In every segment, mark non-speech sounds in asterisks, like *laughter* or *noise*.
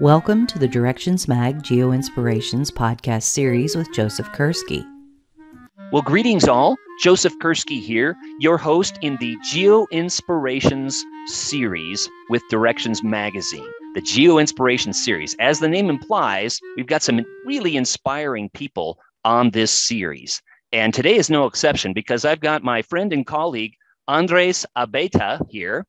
Welcome to the Directions Mag Geo Inspirations podcast series with Joseph Kerski. Well, greetings all. Joseph Kerski here, your host in the Geo Inspirations series with Directions Magazine. The Geo Inspirations series. As the name implies, we've got some really inspiring people on this series. And today is no exception because I've got my friend and colleague, Andres Abeyta here.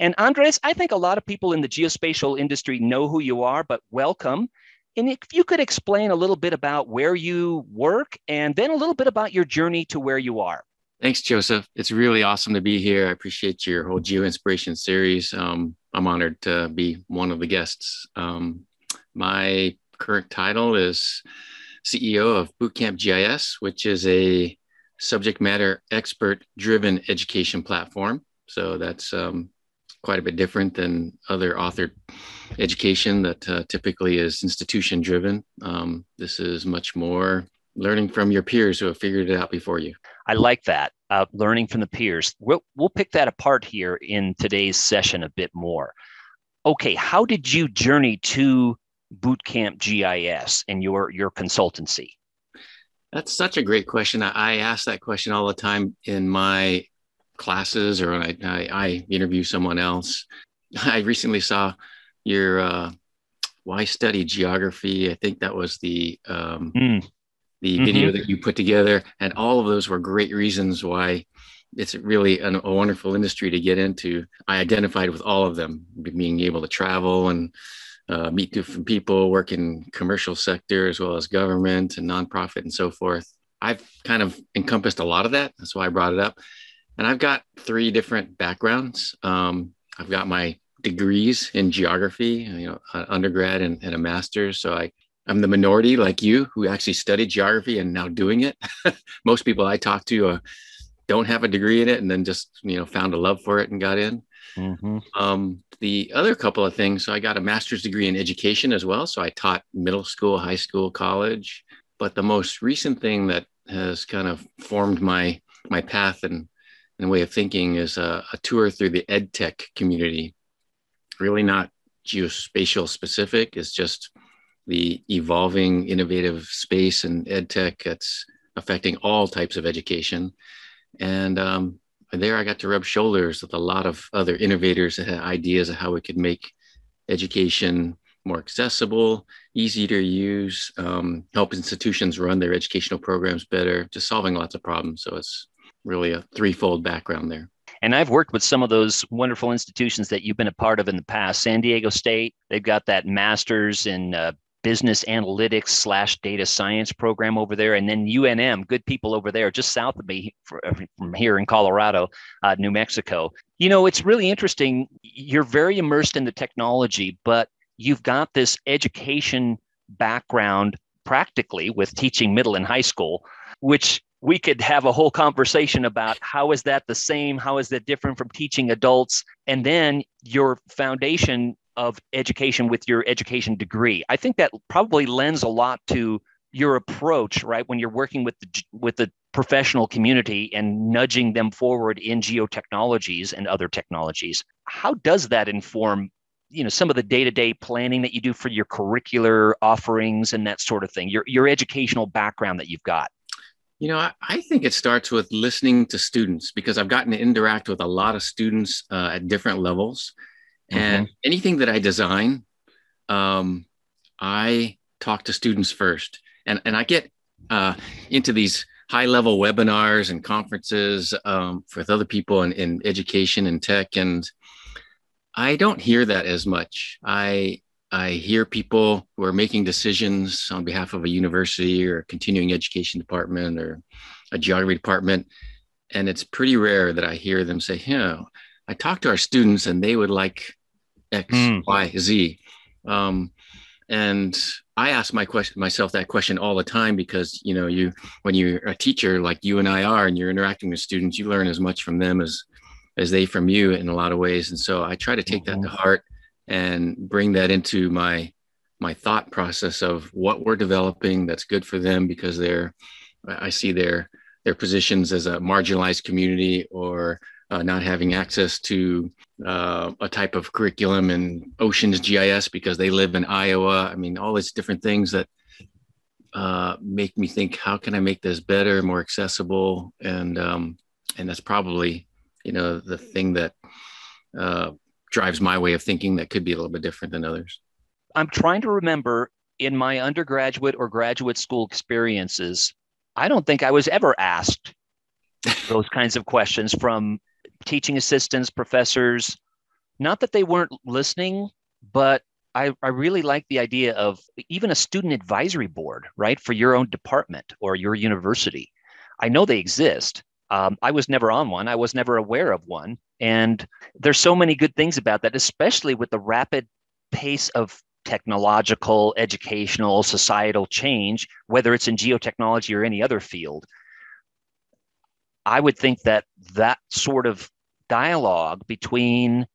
And Andres, I think a lot of people in the geospatial industry know who you are, but welcome. And if you could explain a little bit about where you work and then a little bit about your journey to where you are. Thanks, Joseph. It's really awesome to be here. I appreciate your whole Geo Inspiration series. Um, I'm honored to be one of the guests. Um, my current title is CEO of Bootcamp GIS, which is a subject matter expert driven education platform. So that's um, quite a bit different than other authored education that uh, typically is institution driven. Um, this is much more learning from your peers who have figured it out before you. I like that, uh, learning from the peers. We'll, we'll pick that apart here in today's session a bit more. Okay, how did you journey to Bootcamp GIS and your, your consultancy? That's such a great question. I, I ask that question all the time in my classes or when I, I, I interview someone else. *laughs* I recently saw your uh, why study geography. I think that was the um, mm. the mm-hmm. video that you put together, and all of those were great reasons why it's really an, a wonderful industry to get into. I identified with all of them, being able to travel and uh, meet different people, work in commercial sector as well as government and nonprofit and so forth. I've kind of encompassed a lot of that. That's why I brought it up. And I've got three different backgrounds. Um, I've got my degrees in geography, you know, undergrad and, and a master's. So I, I'm the minority like you who actually studied geography and now doing it. *laughs* Most people I talk to uh, don't have a degree in it and then just, you know, found a love for it and got in. Mm-hmm. Um, the other couple of things, so I got a master's degree in education as well. So I taught middle school, high school, college. But the most recent thing that has kind of formed my my path and and way of thinking is a, a tour through the ed tech community. Really not geospatial specific. It's just the evolving innovative space and ed tech that's affecting all types of education. And um, there I got to rub shoulders with a lot of other innovators that had ideas of how we could make education more accessible, easy to use, um, help institutions run their educational programs better, just solving lots of problems. So it's really a threefold background there. And I've worked with some of those wonderful institutions that you've been a part of in the past. San Diego State, they've got that master's in uh, business analytics slash data science program over there. And then UNM, good people over there, just south of me from here in Colorado, uh, New Mexico. You know, it's really interesting. You're very immersed in the technology, but you've got this education background practically with teaching middle and high school, which we could have a whole conversation about how is that the same how is that different from teaching adults and then your foundation of education with your education degree. I think that probably lends a lot to your approach right when you're working with the with the professional community and nudging them forward in geotechnologies and other technologies. How does that inform you know some of the day-to-day planning that you do for your curricular offerings and that sort of thing your your educational background that you've got you know, I, I, think it starts with listening to students because I've gotten to interact with a lot of students uh, at different levels. And mm-hmm. anything that I design, um, I talk to students first. And, and I get uh, into these high level webinars and conferences um, with other people in, in education and tech. And I don't hear that as much. I I hear people who are making decisions on behalf of a university or a continuing education department or a geography department. And it's pretty rare that I hear them say, you know, I talk to our students and they would like X, mm. Y, Z. Um, and I ask my question myself that question all the time because you know you when you're a teacher like you and I are and you're interacting with students, you learn as much from them as as they from you in a lot of ways. And so I try to take mm-hmm. that to heart and bring that into my my thought process of what we're developing that's good for them because they're I see their their positions as a marginalized community or uh, not having access to uh, a type of curriculum in Oceans GIS because they live in Iowa. I mean, all these different things that uh, make me think, how can I make this better, more accessible, and um, and that's probably you know the thing that uh, drives my way of thinking that could be a little bit different than others. I'm trying to remember in my undergraduate or graduate school experiences, I don't think I was ever asked *laughs* those kinds of questions from teaching assistants, professors. Not that they weren't listening, but I, I really like the idea of even a student advisory board, right, for your own department or your university. I know they exist. Um, I was never on one. I was never aware of one. And there's so many good things about that, especially with the rapid pace of technological, educational, societal change, whether it's in geotechnology or any other field. I would think that that sort of dialogue between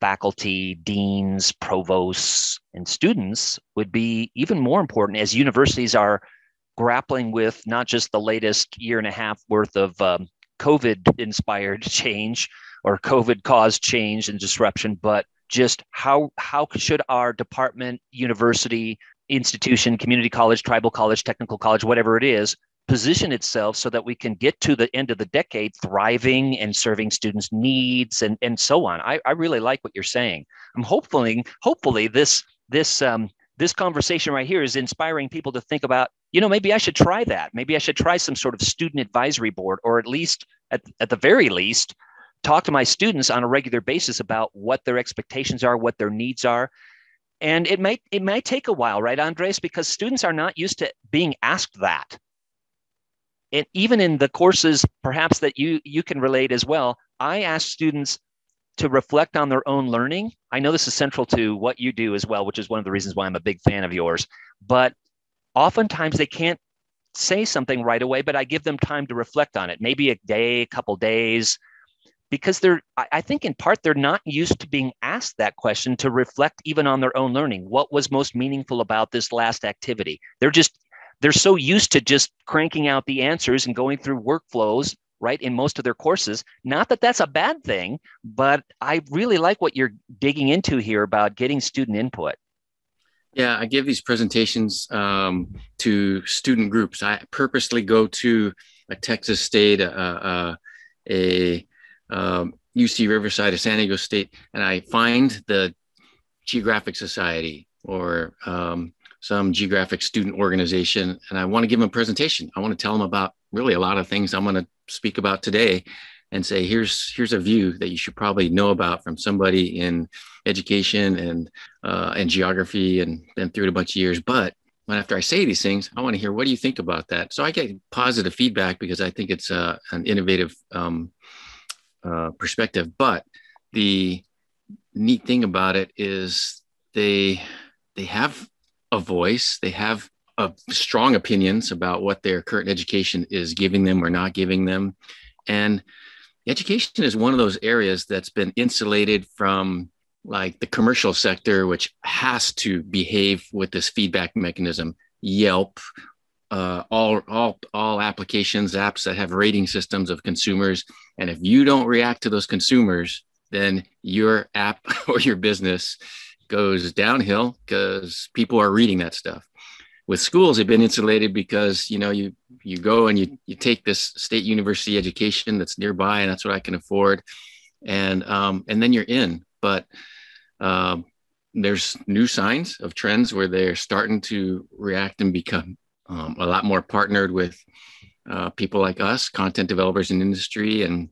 faculty, deans, provosts, and students would be even more important as universities are grappling with not just the latest year and a half worth of um, COVID inspired *laughs* change or COVID caused change and disruption, but just how how should our department, university, institution, community college, tribal college, technical college, whatever it is, position itself so that we can get to the end of the decade thriving and serving students' needs and, and so on. I, I really like what you're saying. I'm hopefully hopefully this this um, this conversation right here is inspiring people to think about, you know, maybe I should try that. Maybe I should try some sort of student advisory board, or at least at, at the very least, talk to my students on a regular basis about what their expectations are, what their needs are. And it might it might take a while, right, Andres? Because students are not used to being asked that. And even in the courses, perhaps that you you can relate as well, I ask students to reflect on their own learning. I know this is central to what you do as well, which is one of the reasons why I'm a big fan of yours. But oftentimes they can't say something right away, but I give them time to reflect on it, maybe a day, a couple days, because they're i think in part they're not used to being asked that question to reflect even on their own learning. What was most meaningful about this last activity? They're just they're so used to just cranking out the answers and going through workflows right in most of their courses. Not that that's a bad thing but i really like what you're digging into here about getting student input. Yeah i give these presentations um, to student groups. I purposely go to a texas state a, a um, UC Riverside or San Diego State, and I find the Geographic Society or um, some geographic student organization, and I want to give them a presentation. I want to tell them about really a lot of things I'm going to speak about today, and say here's here's a view that you should probably know about from somebody in education and uh, and geography and been through it a bunch of years. But when after I say these things, I want to hear what do you think about that. So I get positive feedback because I think it's uh, an innovative um, uh, perspective. But the neat thing about it is they they have a voice. They have a strong opinions about what their current education is giving them or not giving them, and education is one of those areas that's been insulated from like the commercial sector, which has to behave with this feedback mechanism. Yelp, uh, all all all applications apps that have rating systems of consumers. And if you don't react to those consumers then your app *laughs* or your business goes downhill because people are reading that stuff. With schools they've been insulated because you know you you go and you you take this state university education that's nearby and that's what i can afford. And um, and then you're in. But um, there's new signs of trends where they're starting to react and become um, a lot more partnered with uh, people like us, content developers in industry, and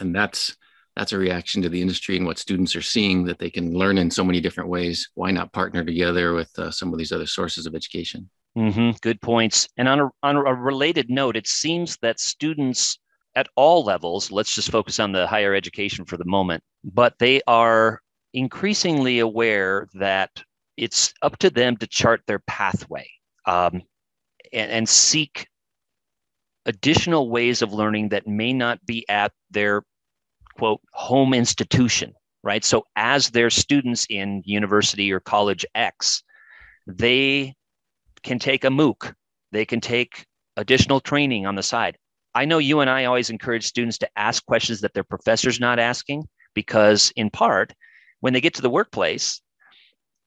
and that's that's a reaction to the industry and what students are seeing that they can learn in so many different ways. Why not partner together with uh, some of these other sources of education? Mm-hmm. Good points. And on a, on a related note, it seems that students at all levels, let's just focus on the higher education for the moment, but they are increasingly aware that it's up to them to chart their pathway. Um, and, and seek additional ways of learning that may not be at their quote home institution right? So as their students in university or college x they can take a mooc. They can take additional training on the side. I know you and i always encourage students to ask questions that their professor's not asking because in part when they get to the workplace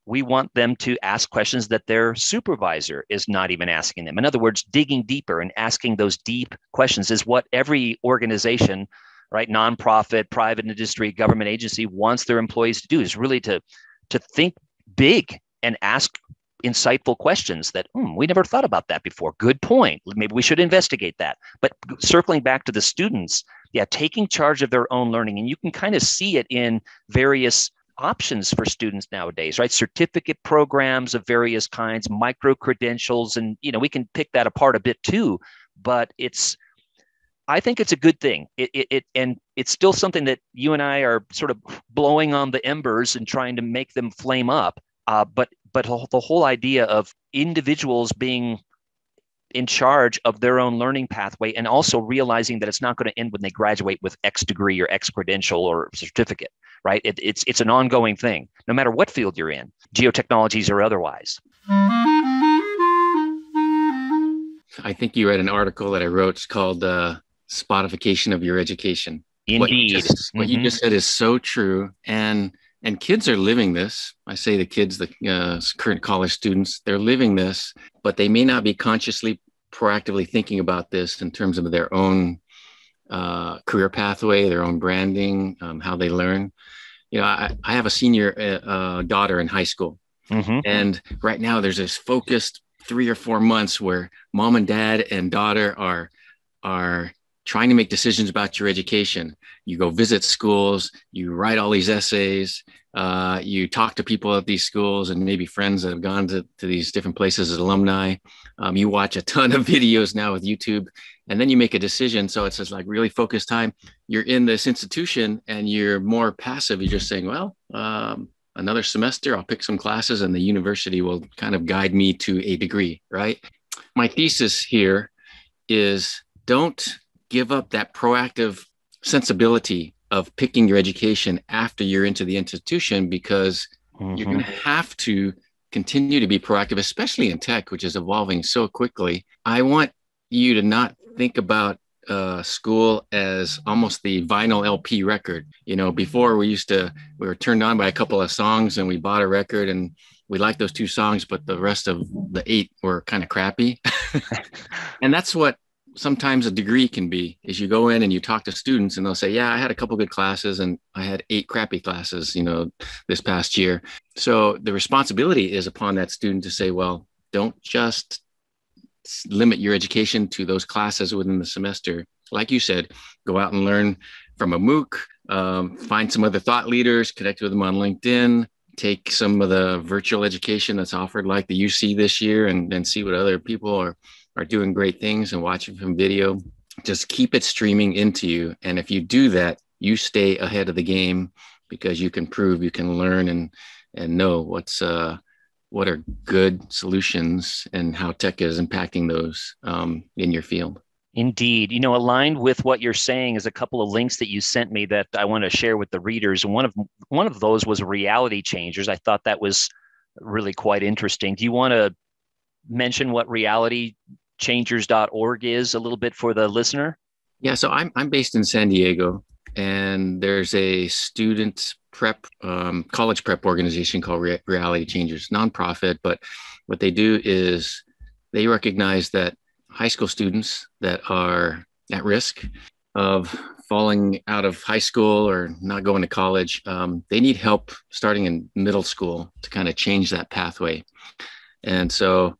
we want them to ask questions that their supervisor is not even asking them in other words digging deeper and asking those deep questions is what every organization right nonprofit private industry government agency wants their employees to do is really to to think big and ask insightful questions that hmm, we never thought about that before. Good point. Maybe we should investigate that. But circling back to the students, yeah, taking charge of their own learning. And you can kind of see it in various options for students nowadays right? Certificate programs of various kinds micro credentials and you know we can pick that apart a bit too but it's i think it's a good thing. It, it, it and it's still something that you and i are sort of blowing on the embers and trying to make them flame up uh, but but the whole idea of individuals being in charge of their own learning pathway and also realizing that it's not going to end when they graduate with X degree or X credential or certificate, right? It, it's, it's an ongoing thing, no matter what field you're in, geotechnologies or otherwise. I think you read an article that I wrote. It's called uh, Spotification of Your Education. Indeed. What, you just, mm-hmm. what you just said is so true. And and kids are living this. I say the kids, the uh, current college students, they're living this, but they may not be consciously, proactively thinking about this in terms of their own uh, career pathway, their own branding, um, how they learn. You know, I, I have a senior uh, uh daughter in high school, mm-hmm. and right now there's this focused three or four months where mom and dad and daughter are are trying to make decisions about your education. You go visit schools, you write all these essays, uh, you talk to people at these schools and maybe friends that have gone to, to these different places as alumni. Um, you watch a ton of *laughs* videos now with YouTube, and then you make a decision. So it's just like really focused time. You're in this institution and you're more passive. You're just saying, well, um, another semester, I'll pick some classes and the university will kind of guide me to a degree, right? My thesis here is don't give up that proactive sensibility of picking your education after you're into the institution because mm-hmm. you're going to have to continue to be proactive, especially in tech, which is evolving so quickly. I want you to not think about uh, school as almost the vinyl LP record. You know, before we used to, we were turned on by a couple of songs and we bought a record and we liked those two songs, but the rest of the eight were kind of crappy. *laughs* and that's what sometimes a degree can be is you go in and you talk to students and they'll say yeah i had a couple good classes and i had eight crappy classes you know this past year. So the responsibility is upon that student to say well don't just limit your education to those classes within the semester. Like you said go out and learn from a mooc um, find some other thought leaders connect with them on linkedin take some of the virtual education that's offered like the uc this year and, and see what other people are are doing great things and watching from video, just keep it streaming into you. And if you do that, you stay ahead of the game because you can prove you can learn and and know what's uh what are good solutions and how tech is impacting those um, in your field. Indeed. You know, aligned with what you're saying is a couple of links that you sent me that I want to share with the readers. One of one of those was reality changers. I thought that was really quite interesting. Do you want to mention what reality changers.org is a little bit for the listener? Yeah, so I'm, I'm based in San Diego, and there's a student prep, um, college prep organization called Re- Reality Changers, nonprofit. But what they do is they recognize that high school students that are at risk of falling out of high school or not going to college, um, they need help starting in middle school to kind of change that pathway. And so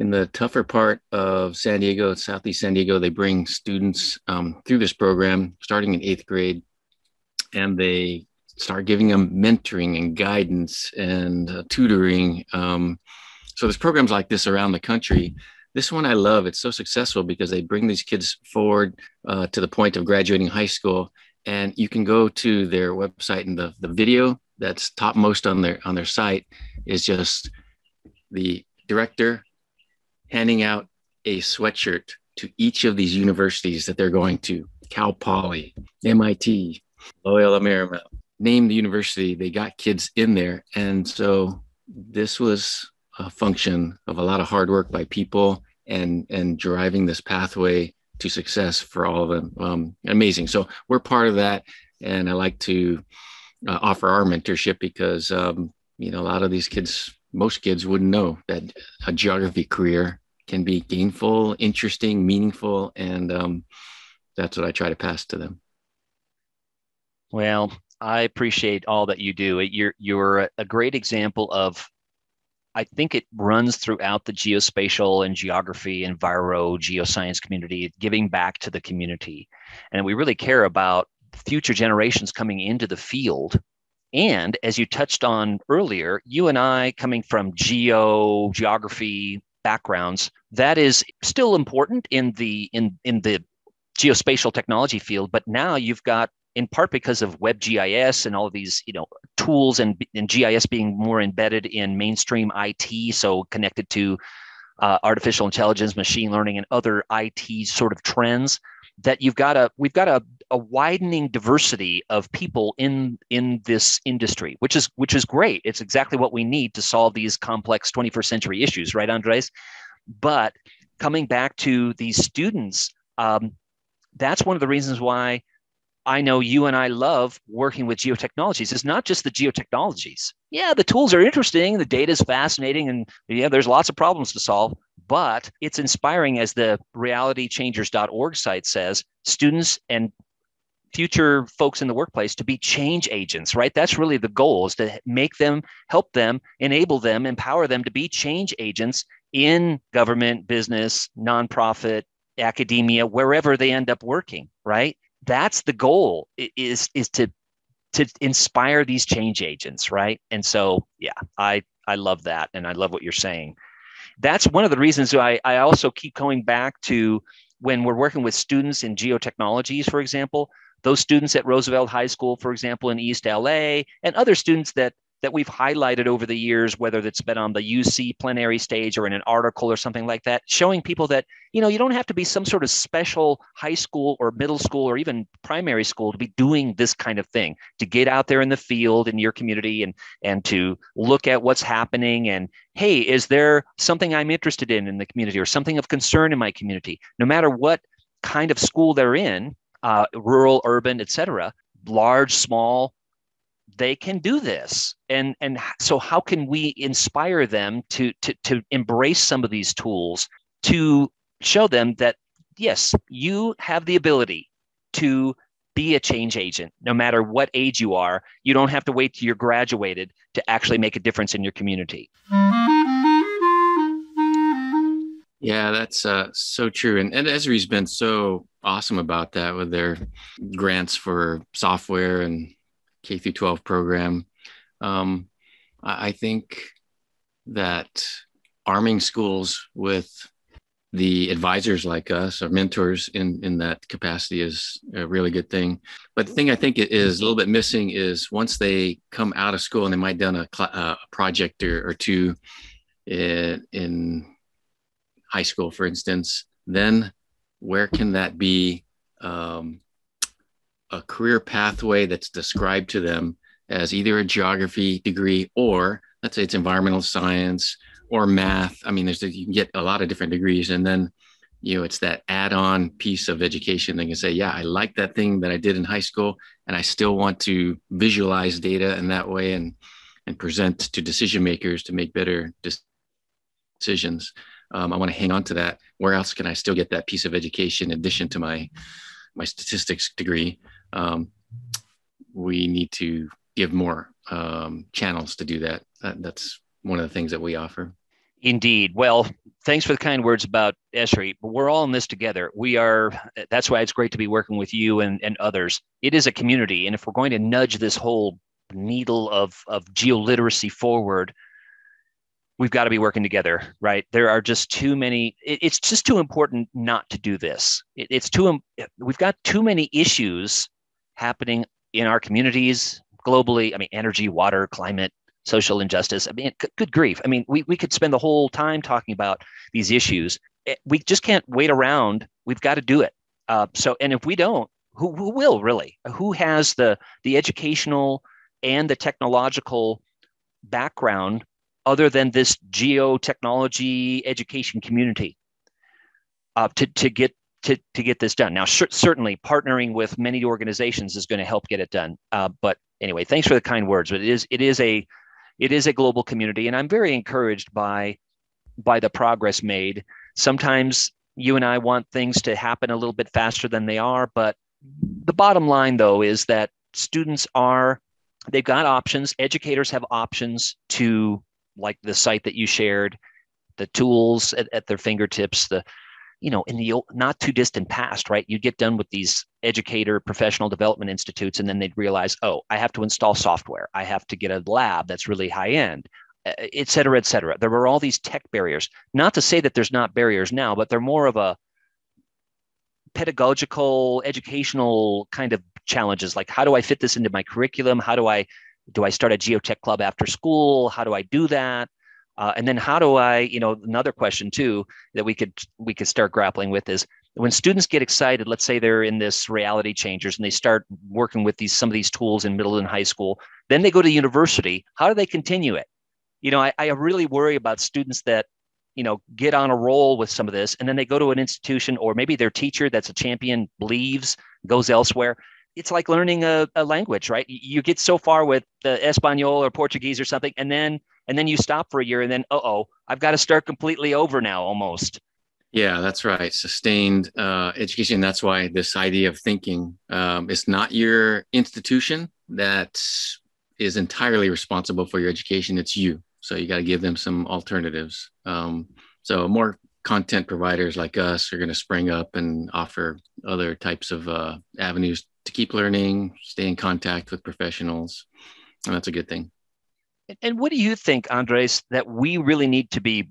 in the tougher part of San Diego, Southeast San Diego, they bring students um, through this program starting in eighth grade, and they start giving them mentoring and guidance and uh, tutoring. Um, so there's programs like this around the country. This one I love. It's so successful because they bring these kids forward uh, to the point of graduating high school, and you can go to their website and the the video that's topmost on their on their site is just the director handing out a sweatshirt to each of these universities that they're going to Cal Poly, MIT, Loyola Marymount. Name the university, they got kids in there. And so this was a function of a lot of hard work by people and, and driving this pathway to success for all of them. Um, amazing. So we're part of that. and I like to uh, offer our mentorship because um, you know a lot of these kids, most kids wouldn't know that a geography career can be gainful, interesting, meaningful, and um, that's what I try to pass to them. Well, I appreciate all that you do. You're you're a great example of I think it runs throughout the geospatial and geography, enviro, geoscience community, giving back to the community. And we really care about future generations coming into the field. And as you touched on earlier, you and I coming from geo, geography backgrounds, that is still important in the in in the geospatial technology field. But now you've got in part because of WebGIS and all of these, you know, tools and, and GIS being more embedded in mainstream IT, so connected to uh, artificial intelligence, machine learning, and other IT sort of trends. That you've got a we've got a, a widening diversity of people in in this industry, which is which is great. It's exactly what we need to solve these complex 21st century issues, right, Andres? But coming back to these students, um, that's one of the reasons why I know you and I love working with geotechnologies. It's not just the geotechnologies. Yeah, the tools are interesting, the data is fascinating, and yeah, there's lots of problems to solve. But it's inspiring, as the realitychangers.org site says, students and future folks in the workplace to be change agents, right? That's really the goal is to make them, help them, enable them, empower them to be change agents in government, business, nonprofit, academia, wherever they end up working, right? that's the goal is is to to inspire these change agents right and so yeah i i love that and i love what you're saying that's one of the reasons I, I also keep going back to when we're working with students in geotechnologies for example those students at roosevelt high school for example in east la and other students that that we've highlighted over the years, whether that's been on the UC plenary stage or in an article or something like that, showing people that, you know, you don't have to be some sort of special high school or middle school or even primary school to be doing this kind of thing, to get out there in the field in your community and and to look at what's happening and hey, is there something I'm interested in in the community or something of concern in my community? No matter what kind of school they're in, uh, rural, urban, et cetera, large, small, they can do this. And and so how can we inspire them to to to embrace some of these tools to show them that yes you have the ability to be a change agent. No matter what age you are you don't have to wait till you're graduated to actually make a difference in your community yeah that's uh, so true and, and esri's been so awesome about that with their grants for software and K through 12 program. Um, I think that arming schools with the advisors like us or mentors in, in that capacity is a really good thing. But the thing I think is a little bit missing is once they come out of school and they might done a, cl- a project or, or two in, in high school, for instance, then where can that be um, a career pathway that's described to them as either a geography degree or let's say it's environmental science or math. I mean, there's you can get a lot of different degrees, and then you know it's that add-on piece of education. They can say, yeah, I like that thing that I did in high school, and I still want to visualize data in that way and and present to decision makers to make better decisions. Um, I want to hang on to that. Where else can I still get that piece of education in addition to my my statistics degree? um, we need to give more um, channels to do that. that. That's one of the things that we offer. Indeed. Well, thanks for the kind words about Esri. But we're all in this together. We are. That's why it's great to be working with you and, and others. It is a community, and if we're going to nudge this whole needle of of geoliteracy forward, we've got to be working together, right? There are just too many. It, it's just too important not to do this. It, it's too. We've got too many issues happening in our communities globally. I mean, energy, water, climate, social injustice. I mean, good grief. I mean, we, we could spend the whole time talking about these issues. Eh, we just can't wait around. We've got to do it. Uh, so, and if we don't, who, who will really? Who has the the educational and the technological background other than this geotechnology education community uh, to, to get to, to get this done. Now, sh- certainly partnering with many organizations is going to help get it done. Uh, but anyway, thanks for the kind words. But it is it is a it is a global community, and I'm very encouraged by by the progress made. Sometimes you and I want things to happen a little bit faster than they are, but the bottom line though is that students are they've got options. Educators have options to like the site that you shared, the tools at, at their fingertips, the you know, in the not too distant past, right? You'd get done with these educator professional development institutes, and then they'd realize, oh, I have to install software. I have to get a lab that's really high end, et cetera, et cetera. There were all these tech barriers. Not to say that there's not barriers now, but they're more of a pedagogical, educational kind of challenges. Like, how do I fit this into my curriculum? How do I do I start a geotech club after school? How do I do that? Uh, and then how do I, you know, another question too that we could we could start grappling with is when students get excited, let's say they're in this reality changers and they start working with these some of these tools in middle and high school, then they go to university. How do they continue it? You know, I, I really worry about students that, you know, get on a roll with some of this and then they go to an institution or maybe their teacher that's a champion leaves, goes elsewhere it's like learning a, a, language, right? You get so far with the Espanol or Portuguese or something, and then and then you stop for a year and then uh oh i've got to start completely over now almost. Yeah that's right. Sustained uh, education that's why this idea of thinking um, it's not your institution that is entirely responsible for your education it's you. So you got to give them some alternatives. Um, so more content providers like us are going to spring up and offer other types of uh, avenues to keep learning stay in contact with professionals and that's a good thing and what do you think, Andres, that we really need to be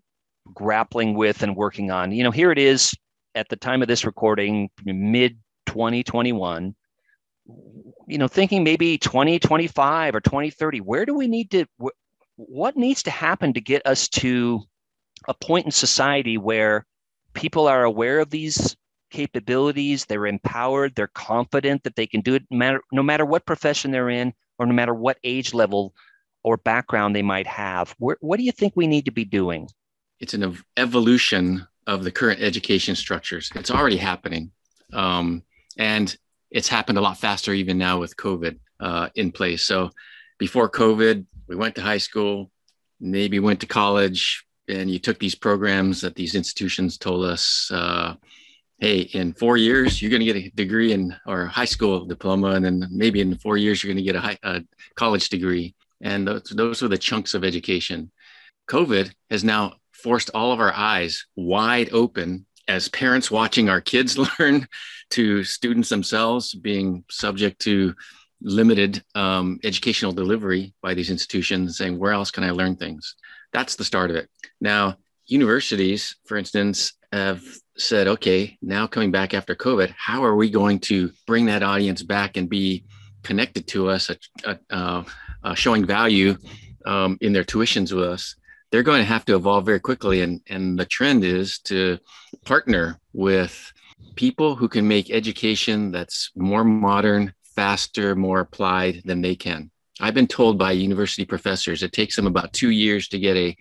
grappling with and working on? You know, here it is at the time of this recording, mid 2021. You know, thinking maybe 2025 or 2030, where do we need to, what needs to happen to get us to a point in society where people are aware of these capabilities, they're empowered, they're confident that they can do it no matter, no matter what profession they're in or no matter what age level or background they might have. Where, what do you think we need to be doing? It's an evolution of the current education structures. It's already happening. Um, and it's happened a lot faster even now with COVID uh, in place. So before COVID, we went to high school, maybe went to college, and you took these programs that these institutions told us, uh, hey, in four years, you're going to get a degree in or high school diploma, and then maybe in four years, you're going to get a, high, a college degree. And those, those were the chunks of education. COVID has now forced all of our eyes wide open as parents watching our kids *laughs* learn to students themselves being subject to limited um, educational delivery by these institutions saying where else can i learn things that's the start of it now universities for instance have said okay now coming back after covid how are we going to bring that audience back and be connected to us uh, uh, uh, showing value um, in their tuitions with us, they're going to have to evolve very quickly. And, and the trend is to partner with people who can make education that's more modern, faster, more applied than they can. I've been told by university professors it takes them about two years to get a,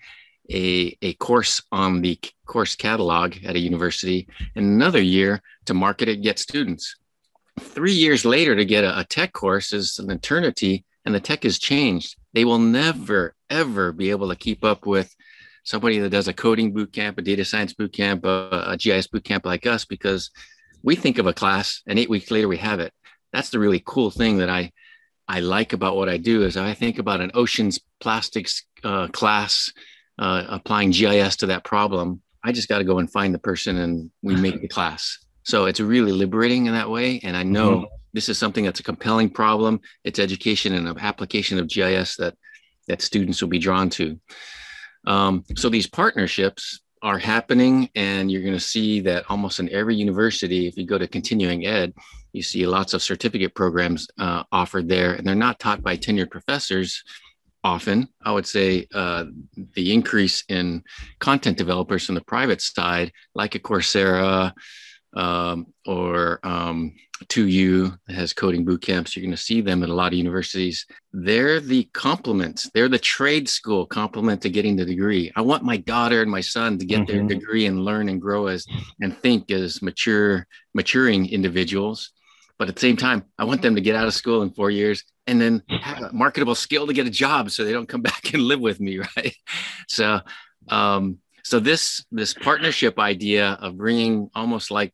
a, a course on the course catalog at a university and another year to market it, get students. Three years later to get a, a tech course is an eternity and the tech has changed. They will never, ever be able to keep up with somebody that does a coding boot camp, a data science boot camp, a, a GIS boot camp like us, because we think of a class and eight weeks later we have it. That's the really cool thing that I I like about what I do is I think about an oceans plastics uh, class uh, applying GIS to that problem. I just got to go and find the person and we make *laughs* the class. So it's really liberating in that way. And I know mm-hmm this is something that's a compelling problem. It's education and an application of GIS that that students will be drawn to. Um, so these partnerships are happening, and you're going to see that almost in every university, if you go to continuing ed, you see lots of certificate programs uh, offered there, and they're not taught by tenured professors. Often, I would say uh, the increase in content developers from the private side, like a Coursera, um, or um, 2U has coding boot camps. You're going to see them at a lot of universities. They're the complement. They're the trade school complement to getting the degree. I want my daughter and my son to get mm-hmm. their degree and learn and grow as and think as mature, maturing individuals. But at the same time, I want them to get out of school in four years and then have a marketable skill to get a job so they don't come *laughs* back and live with me, *laughs* right? So, um, so this this partnership idea of bringing almost like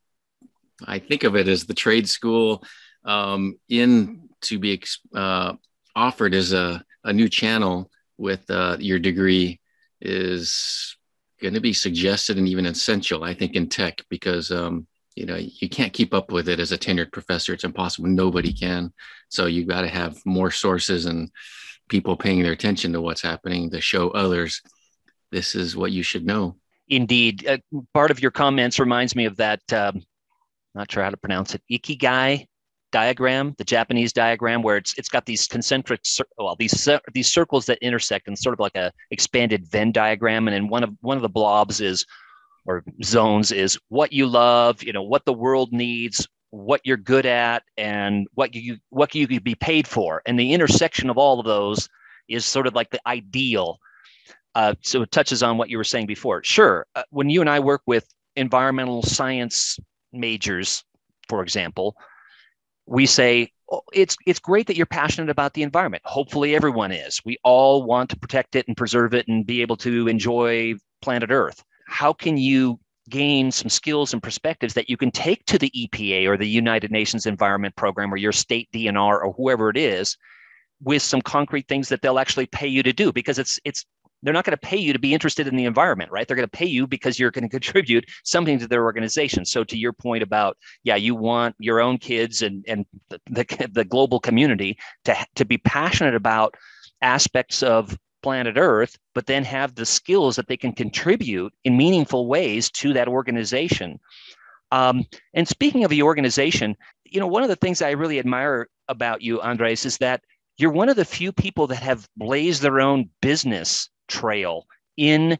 I think of it as the trade school um, in to be uh, offered as a, a new channel with uh, your degree is going to be suggested and even essential, I think, in tech because um, you know you can't keep up with it as a tenured professor. It's impossible. Nobody can. So you've got to have more sources and people paying their attention to what's happening to show others this is what you should know. Indeed, uh, part of your comments reminds me of that um, not sure how to pronounce it, ikigai diagram, the Japanese diagram, where it's it's got these concentric, well, these these circles that intersect, and sort of like a expanded Venn diagram. And then one of one of the blobs is, or zones is what you love, you know, what the world needs, what you're good at, and what you what you could be paid for. And the intersection of all of those is sort of like the ideal. Uh, so it touches on what you were saying before. Sure, uh, when you and I work with environmental science majors, for example, we say oh, it's it's great that you're passionate about the environment. Hopefully, everyone is. We all want to protect it and preserve it and be able to enjoy planet Earth. How can you gain some skills and perspectives that you can take to the EPA or the United Nations Environment Program or your state DNR or whoever it is with some concrete things that they'll actually pay you to do because it's it's they're not going to pay you to be interested in the environment, right? They're going to pay you because you're going *laughs* to contribute something to their organization. So to your point about, yeah, you want your own kids and, and the, the, the global community to, to be passionate about aspects of planet Earth, but then have the skills that they can contribute in meaningful ways to that organization. Um, and speaking of the organization, you know, one of the things I really admire about you, Andres, is that you're one of the few people that have blazed their own business trail in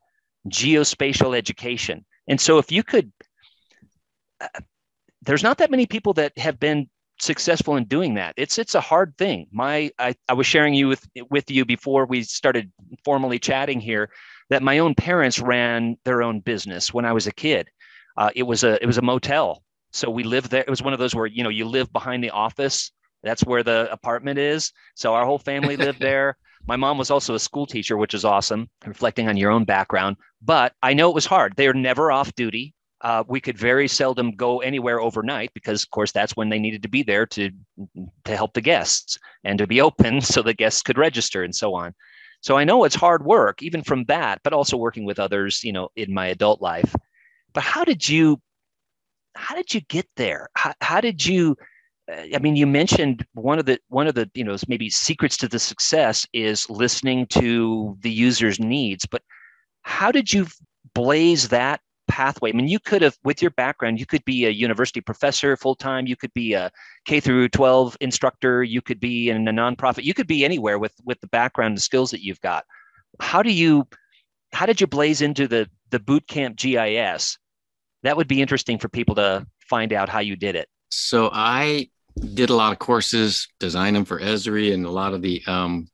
geospatial education. And so, if you could, uh, there's not that many people that have been successful in doing that. It's it's a hard thing. My I, I was sharing you with with you before we started formally chatting here that my own parents ran their own business when I was a kid. Uh, it was a it was a motel, so we lived there. It was one of those where you know you live behind the office. That's where the apartment is. So our whole family lived *laughs* there. My mom was also a school teacher, which is awesome, reflecting on your own background. But I know it was hard. They are never off duty. Uh, we could very seldom go anywhere overnight because, of course, that's when they needed to be there to to help the guests and to be open *laughs* so the guests could register and so on. So I know it's hard work, even from that, but also working with others, you know, in my adult life. But how did you how did you get there? How, how did you I mean, you mentioned one of the one of the you know maybe secrets to the success is listening to the user's needs. But how did you blaze that pathway? I mean, you could have, with your background, you could be a university professor full time. You could be a K through 12 instructor. You could be in a nonprofit. You could be anywhere with with the background and skills that you've got. How do you, how did you blaze into the the boot camp GIS? That would be interesting for people to find out how you did it. So I did a lot of courses, designed them for Esri and a lot of the um,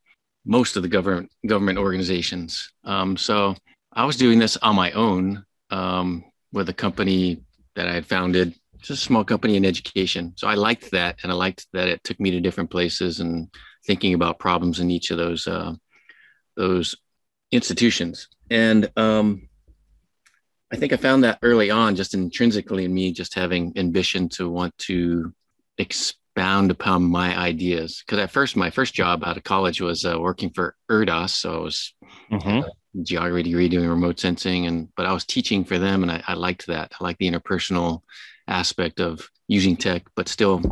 most of the government government organizations. Um, so I was doing this on my own um, with a company that I had founded, just a small company in education. So I liked that, and I liked that it took me to different places and thinking about problems in each of those uh, those institutions. And um, I think I found that early on, just intrinsically in me, just having ambition to want to expound upon my ideas. Because at first, my first job out of college was uh, working for ERDAS. So I was mm-hmm. Geography degree doing remote sensing, and but I was teaching for them, and I, I liked that. I like the interpersonal aspect of using tech, but still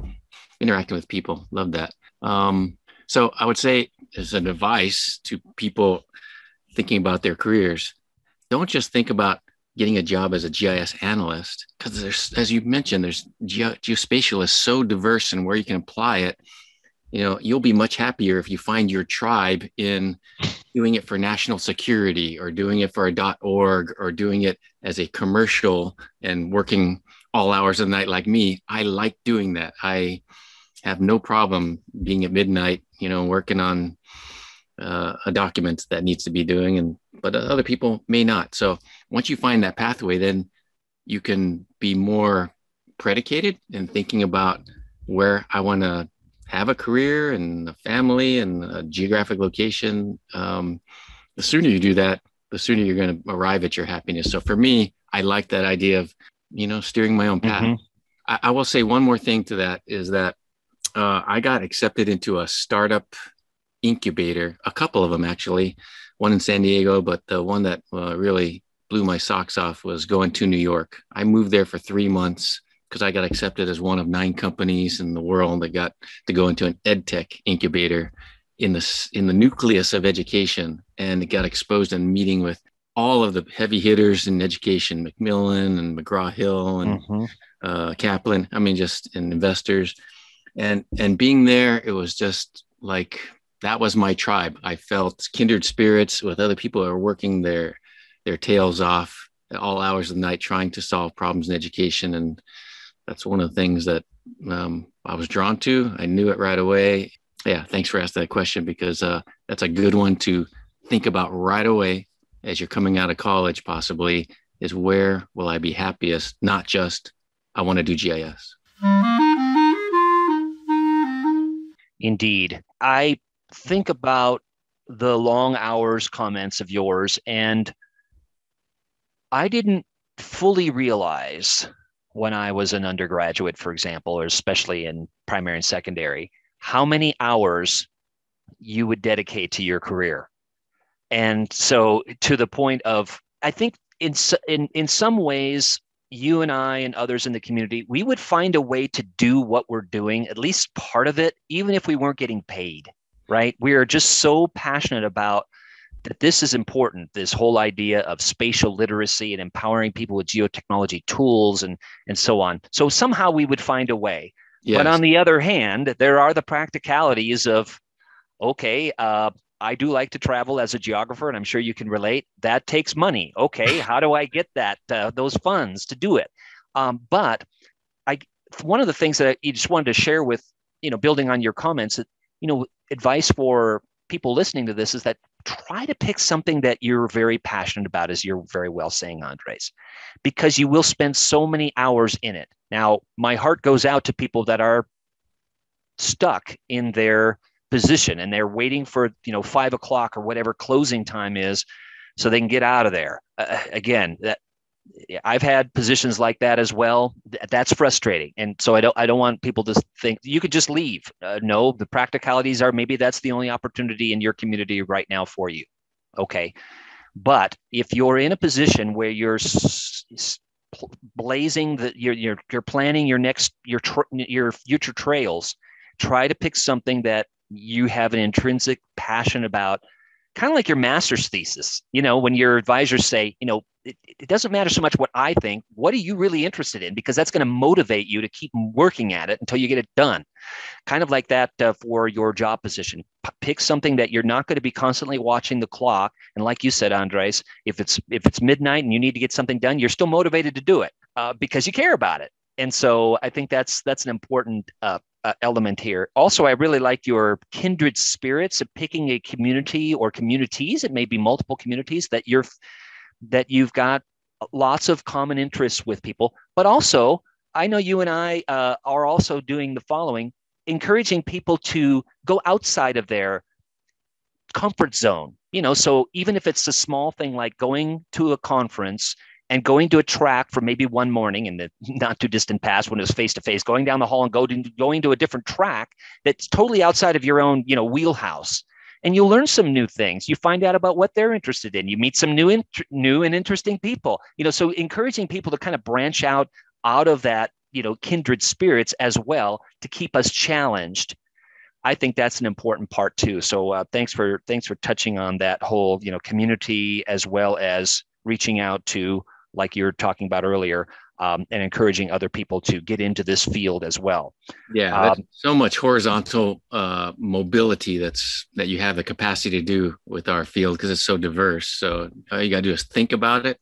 interacting with people. Love that. Um, so I would say, as an advice to people thinking about their careers, don't just think about getting a job as a GIS analyst because there's, as you mentioned, there's ge- geospatial is so diverse and where you can apply it. You know, you'll be much happier if you find your tribe in doing it for national security or doing it for a .org or doing it as a commercial and working all hours of the night like me, I like doing that. I have no problem being at midnight, you know, working on uh, a document that needs to be doing, and but other people may not. So once you find that pathway, then you can be more predicated and thinking about where I want to have a career and a family and a geographic location. Um, the sooner you do that, the sooner you're going to arrive at your happiness. So for me, I like that idea of, you know, steering my own path. Mm-hmm. I, I, will say one more thing to that is that uh, I got accepted into a startup incubator, a couple of them actually, one in San Diego, but the one that uh, really blew my socks off was going to New York. I moved there for three months because I got accepted as one of nine companies in the world that got to go into an ed tech incubator in the in the nucleus of education, and it got exposed in meeting with all of the heavy hitters in education, Macmillan and McGraw Hill and mm-hmm. uh, Kaplan. I mean, just and investors, and and being there, it was just like that was my tribe. I felt kindred spirits with other people who are working their their tails off at all hours of the night trying to solve problems in education and that's one of the things that um, I was drawn to. I knew it right away. Yeah, thanks for asking that question because uh, that's a good one to think about right away as you're coming out of college, possibly, is where will I be happiest? Not just, I want to do GIS. Indeed. I think about the long hours comments of yours, and I didn't fully realize when I was an undergraduate, for example, or especially in primary and secondary, how many hours you would dedicate to your career. And so to the point of, I think in, in, in some ways, you and I and others in the community, we would find a way to do what we're doing, at least part of it, even if we weren't getting paid, right? We are just so passionate about that this is important this whole idea of spatial literacy and empowering people with geotechnology tools and and so on. So somehow we would find a way. Yes. but on the other hand there are the practicalities of okay uh, i do like to travel as a geographer and i'm sure you can relate. That takes money. Okay *laughs* how do i get that uh, those funds to do it? Um, but i one of the things that i just wanted to share with you know building on your comments that you know advice for people listening to this is that try to pick something that you're very passionate about, as you're very well saying, Andres, because you will spend so many hours in it. Now, my heart goes out to people that are stuck in their position and they're waiting for you know five o'clock or whatever closing time is so they can get out of there uh, again that I've had positions like that as well. That's frustrating, and so I don't. I don't want people to think you could just leave. Uh, no, the practicalities are maybe that's the only opportunity in your community right now for you. Okay, but if you're in a position where you're s- s- blazing the you're, you're you're planning your next your your future trails, try to pick something that you have an intrinsic passion about kind of like your master's thesis. You know, when your advisors say, you know, it, it, doesn't matter so much what I think. What are you really interested in? Because that's going to motivate you to keep working at it until you get it done. Kind of like that uh, for your job position. P- pick something that you're not going to be constantly watching the clock. And like you said, Andres, if it's if it's midnight and you need to get something done, you're still motivated to do it uh, because you care about it. And so I think that's that's an important uh, uh, element here. Also, I really like your kindred spirits of picking a community or communities. It may be multiple communities that you're that you've got lots of common interests with people. But also, I know you and I uh, are also doing the following: encouraging people to go outside of their comfort zone. You know, so even if it's a small thing like going to a conference and going to a track for maybe one morning in the *laughs* not too distant past when it was face to face, going down the hall and go to, going to a different track that's totally outside of your own, you know, wheelhouse. And you learn some new things. You find out about what they're interested in. You meet some new, int- new and interesting people. You know, so encouraging people to kind of branch out out of that, you know, kindred spirits as well to keep us challenged. I think that's an important part too. So uh, thanks for thanks for touching on that whole, you know, community as well as reaching out to like you were talking about earlier, um, and encouraging other people to get into this field as well. Yeah, um, so much horizontal uh, mobility that's that you have the capacity to do with our field because it's so diverse. So all you got to do is think about it,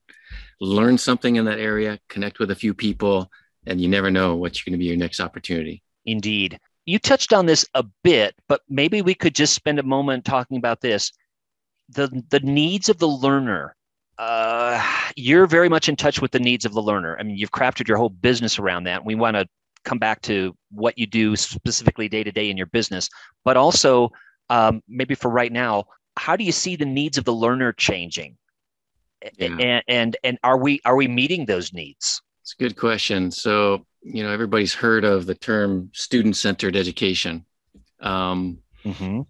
learn something in that area, connect with a few people, and you never know what's going to be your next opportunity. Indeed. You touched on this a bit, but maybe we could just spend a moment talking about this. The, the needs of the learner. Uh, you're very much in touch with the needs of the learner. I mean, you've crafted your whole business around that. We want to come back to what you do specifically day to day in your business, but also um, maybe for right now, how do you see the needs of the learner changing? Yeah. And, and and are we are we meeting those needs? It's a good question. So you know everybody's heard of the term student centered education, um, mm-hmm.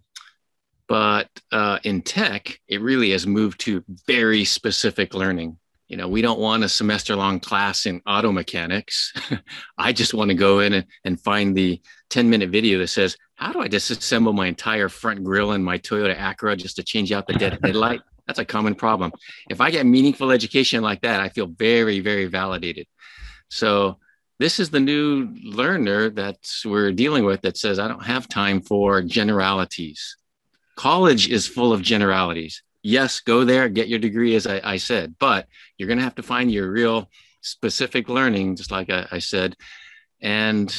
But uh, in tech, it really has moved to very specific learning. You know we don't want a semester long class in auto mechanics. *laughs* I just want to go in and, and find the 10 minute video that says how do i disassemble my entire front grill in my toyota acura just to change out the dead *laughs* headlight? That's a common problem. If i get meaningful education like that i feel very very validated. So this is the new learner that we're dealing with that says i don't have time for generalities college is full of generalities yes, go there, get your degree, as I, I said, but you're going to have to find your real specific learning, just like I, I said. And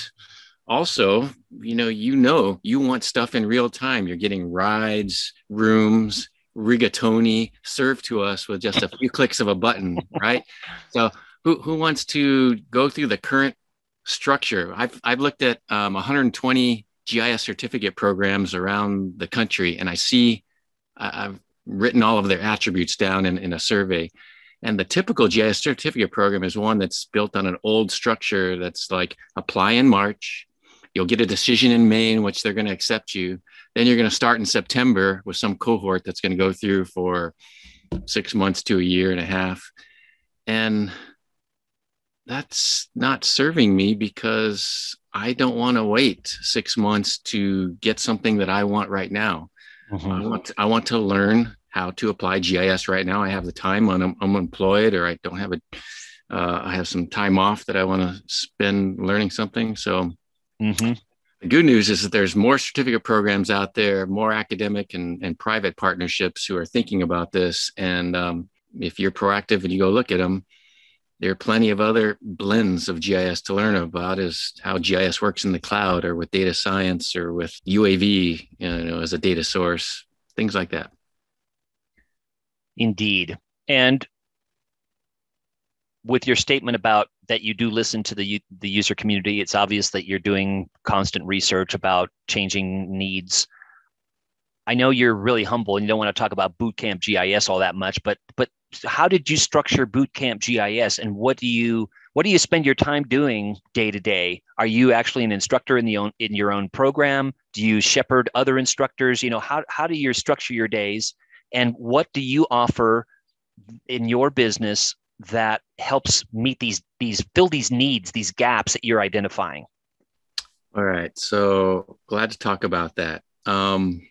also, you know, you know, you want stuff in real time. You're getting rides, rooms, rigatoni served to us with just a *laughs* few clicks of a button, right? So, who, who wants to go through the current structure? I've, I've looked at um, 120 GIS certificate programs around the country, and I see I've written all of their attributes down in, in a survey. And the typical GIS certificate program is one that's built on an old structure that's like apply in March. You'll get a decision in May in which they're going to accept you. Then you're going to start in September with some cohort that's going to go through for six months to a year and a half. And that's not serving me because I don't want to wait six months to get something that I want right now. Mm-hmm. I want to, I want to learn how to apply GIS right now. I have the time I'm, I'm unemployed or I don't have a, uh, I have some time off that I want to spend learning something. So mm-hmm. the good news is that there's more certificate programs out there, more academic and, and private partnerships who are thinking about this. And um, if you're proactive and you go look at them, there are plenty of other blends of GIS to learn about is how GIS works in the cloud or with data science or with UAV, you know, as a data source, things like that. Indeed. And with your statement about that you do listen to the the user community, it's obvious that you're doing constant research about changing needs. I know you're really humble and you don't want to talk about bootcamp GIS all that much, but but how did you structure bootcamp GIS and what do you what do you spend your time doing day to day? Are you actually an instructor in the own, in your own program? Do you shepherd other instructors? You know, how how do you structure your days? and what do you offer in your business that helps meet these these fill these needs these gaps that you're identifying all right so glad to talk about that um,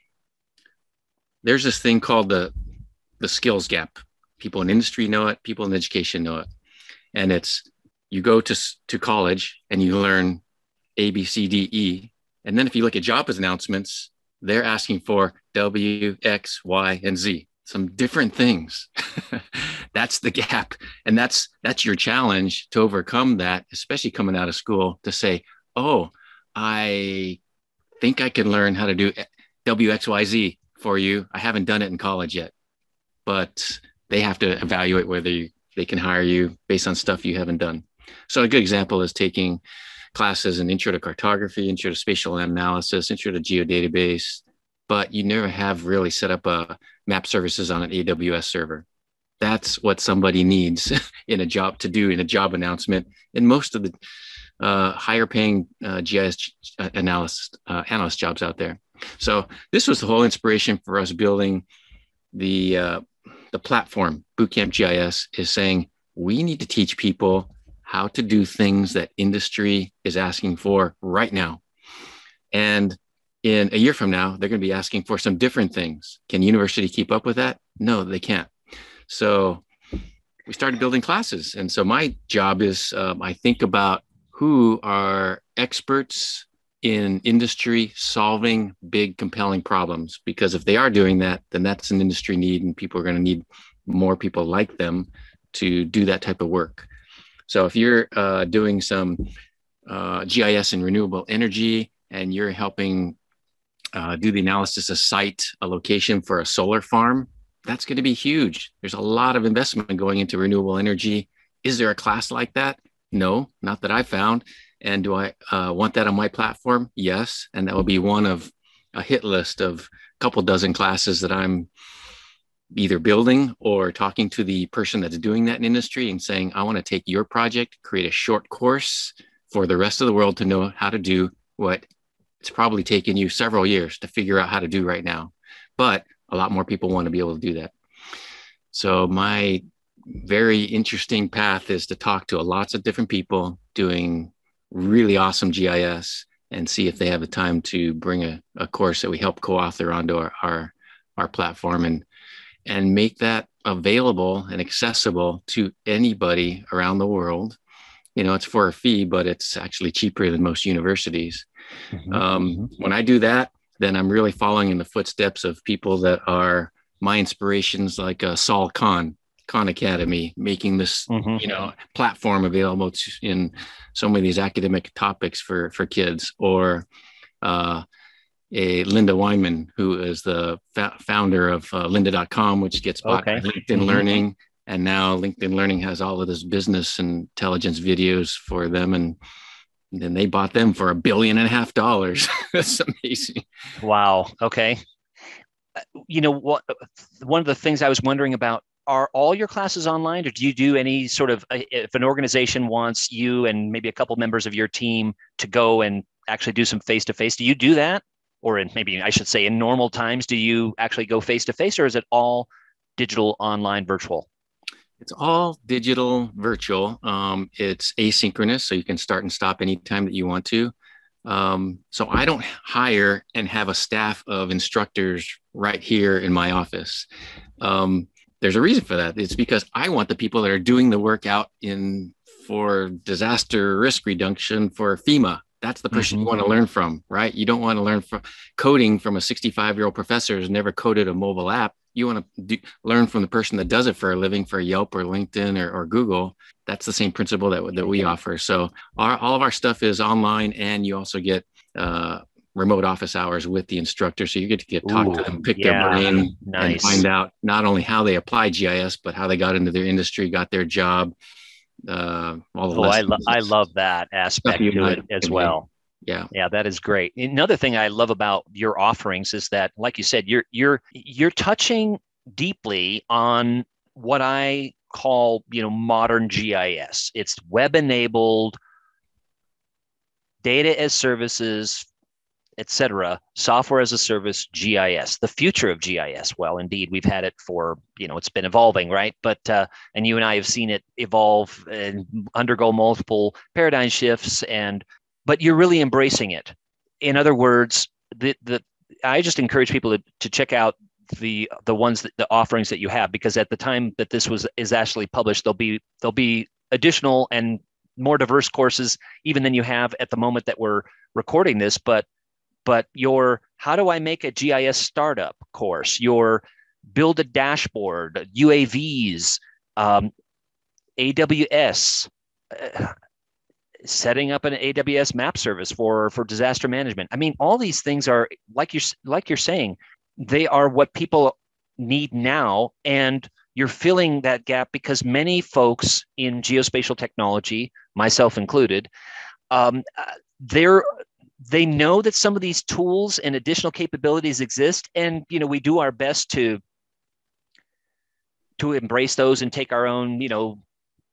there's this thing called the the skills gap people in industry know it people in education know it and it's you go to to college and you learn a b c d e and then if you look at job announcements they're asking for W, X, Y, and Z, some different things. *laughs* that's the gap. And that's that's your challenge to overcome that, especially coming out of school, to say, oh, I think I can learn how to do eh, W, X, Y, Z for you. I haven't done it in college yet. But they have to evaluate whether you, they can hire you based on stuff you haven't done. So a good example is taking classes in intro to cartography, intro to spatial analysis, intro to geodatabase, but you never have really set up a map services on an AWS server. That's what somebody needs *laughs* in a job to do in a job announcement. In most of the uh, higher paying uh, GIS analyst uh, analyst jobs out there. So this was the whole inspiration for us building the uh, the platform. Bootcamp GIS is saying we need to teach people how to do things that industry is asking for right now. And in a year from now, they're going to be asking for some different things. Can university keep up with that? No, they can't. So we started building classes. And so my job is um, I think about who are experts in industry solving big, compelling problems. Because if they are doing that, then that's an industry need, and people are going to need more people like them to do that type of work. So if you're uh, doing some uh, GIS and renewable energy and you're helping uh, do the analysis of site a location for a solar farm, that's going to be huge. There's a lot of investment going into renewable energy. Is there a class like that? No, not that I found. And do I uh, want that on my platform? Yes. And that will be one of a hit list of a couple dozen classes that I'm either building or talking to the person that's doing that in industry and saying, I want to take your project, create a short course for the rest of the world to know how to do what it's probably taken you several years to figure out how to do right now. But a lot more people want to be able to do that. So my very interesting path is to talk to lots of different people doing really awesome GIS and see if they have the time to bring a, a course that we help co-author onto our, our, our platform and and make that available and accessible to anybody around the world. You know, it's for a fee, but it's actually cheaper than most universities. Mm-hmm. Um, mm-hmm. when I do that, then I'm really following in the footsteps of people that are my inspirations, like uh, Sal Khan, Khan Academy, making this mm-hmm. you know platform available to, in so many of these academic topics for for kids, or uh, a Lynda Weinman, who is the fa- founder of uh, lynda.com, which gets bought okay. by LinkedIn mm-hmm. Learning. And now LinkedIn Learning has all of this business intelligence videos for them. And then they bought them for a billion and a half dollars. *laughs* That's amazing. Wow. Okay. Uh, you know what? One of the things I was wondering about are all your classes online or do you do any sort of uh, if an organization wants you and maybe a couple members of your team to go and actually do some face to face do you do that or in maybe I should say in normal times, do you actually go face to face or is it all digital, online, virtual? It's all digital, virtual. Um, it's asynchronous, so you can start and stop anytime that you want to. Um, so I don't hire and have a staff of instructors right here in my office. Um, there's a reason for that. It's because I want the people that are doing the work out in for disaster risk reduction for FEMA that's the person mm-hmm. you want to learn from, right? You don't want to learn from coding from a 65 year old professor who's never coded a mobile app. You want to do, learn from the person that does it for a living for Yelp or LinkedIn or, or Google. That's the same principle that, that we offer. So our, all of our stuff is online and you also get uh, remote office hours with the instructor. So you get to get talk Ooh, to them, pick yeah, their brain nice. and find out not only how they apply GIS, but how they got into their industry, got their job, uh, all the oh, I, lo- I love that aspect to it as well. Yeah. Yeah, that is great. Another thing I love about your offerings is that, like you said, you're you're you're touching deeply on what I call, you know, modern GIS. It's web enabled data as services etc. Software as a service gis the future of gis well indeed we've had it for you know it's been evolving right? But uh, and you and i have seen it evolve and undergo multiple paradigm shifts and but you're really embracing it. In other words the, the i just encourage people to, to check out the the ones that the offerings that you have because at the time that this was is actually published there'll be there'll be additional and more diverse courses even than you have at the moment that we're recording this. But but your how do I make a GIS startup course, your build a dashboard, UAVs, um, AWS, uh, setting up an AWS map service for for disaster management. I mean, all these things are like you're like you're saying, they are what people need now, and you're filling that gap because many folks in geospatial technology, myself included, um, uh, they're they know that some of these tools and additional capabilities exist and you know we do our best to to embrace those and take our own you know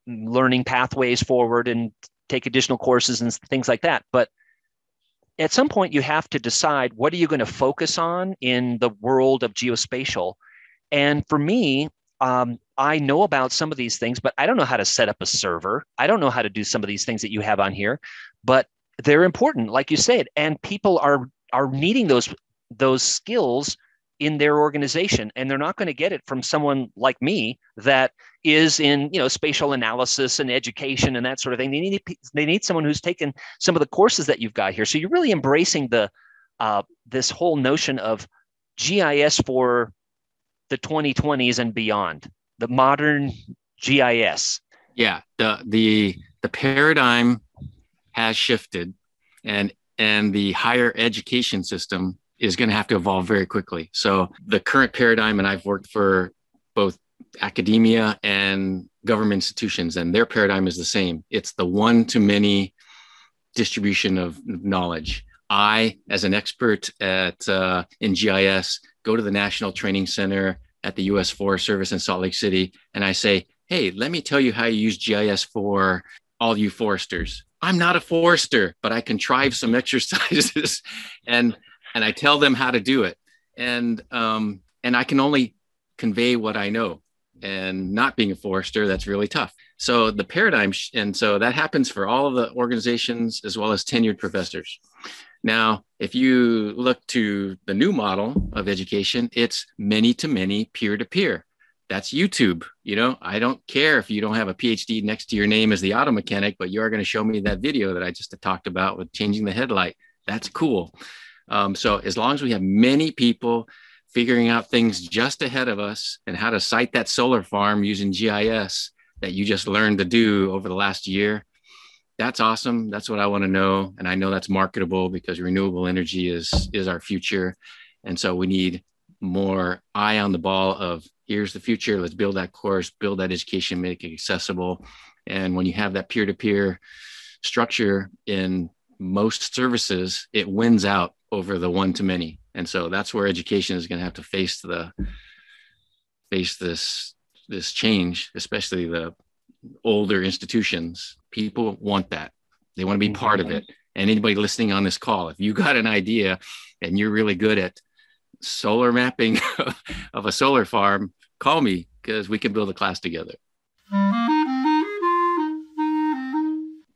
learning pathways forward and take additional courses and things like that. But at some point you have to decide what are you going to focus on in the world of geospatial. And for me um, i know about some of these things but i don't know how to set up a server. I don't know how to do some of these things that you have on here. But they're important, like you said, and people are are needing those those skills in their organization and they're not going to get it from someone like me that is in you know spatial analysis and education and that sort of thing. They need they need someone who's taken some of the courses that you've got here. So you're really embracing the uh, this whole notion of gis for the 2020s and beyond the modern gis Yeah, the the the paradigm has shifted, and and the higher education system is going to have to evolve very quickly. So the current paradigm, and I've worked for both academia and government institutions, and their paradigm is the same. It's the one to many distribution of knowledge. I, as an expert at uh, in GIS, go to the National Training Center at the U.S. Forest Service in Salt Lake City, and I say, "Hey, let me tell you how you use GIS for all you foresters." I'm not a forester, but I contrive some *laughs* exercises, and and I tell them how to do it, and um, and I can only convey what I know. And not being a forester that's really tough. So the paradigm sh- and so that happens for all of the organizations as well as tenured professors. Now if you look to the new model of education it's many to many peer to peer that's youtube you know i don't care if you don't have a phd next to your name as the auto mechanic but you are going to show me that video that i just talked about with changing the headlight that's cool um, so as long as we have many people figuring out things just ahead of us and how to site that solar farm using GIS that you just learned to do over the last year. That's awesome. That's what I want to know. And I know that's marketable because renewable energy is is our future. And so we need more eye on the ball of here's the future. Let's build that course, build that education, make it accessible. And when you have that peer-to-peer structure in most services, it wins out over the one to many. And so that's where education is going to have to face the face this this change especially the older institutions. People want that. They want to be part of it. Mm-hmm. And anybody listening on this call if you got an idea and you're really good at solar mapping *laughs* of a solar farm call me because we can build a class together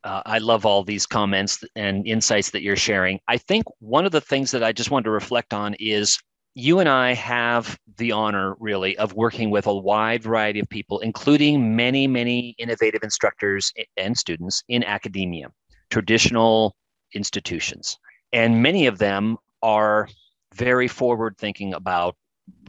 Uh, I love all these comments and insights that you're sharing. I think one of the things that I just wanted to reflect on is you and I have the honor, really, of working with a wide variety of people, including many, many innovative instructors and students in academia, traditional institutions. And many of them are very forward thinking about